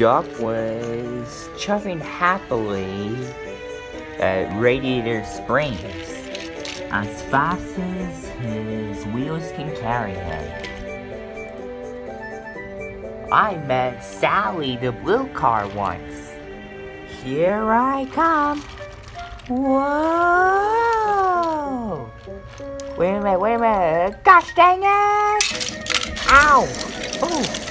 Duck was chugging happily at Radiator Springs as fast as his wheels can carry him. I met Sally the blue car once. Here I come. Whoa! Wait a minute, wait a minute. Gosh dang it! Ow! Ooh!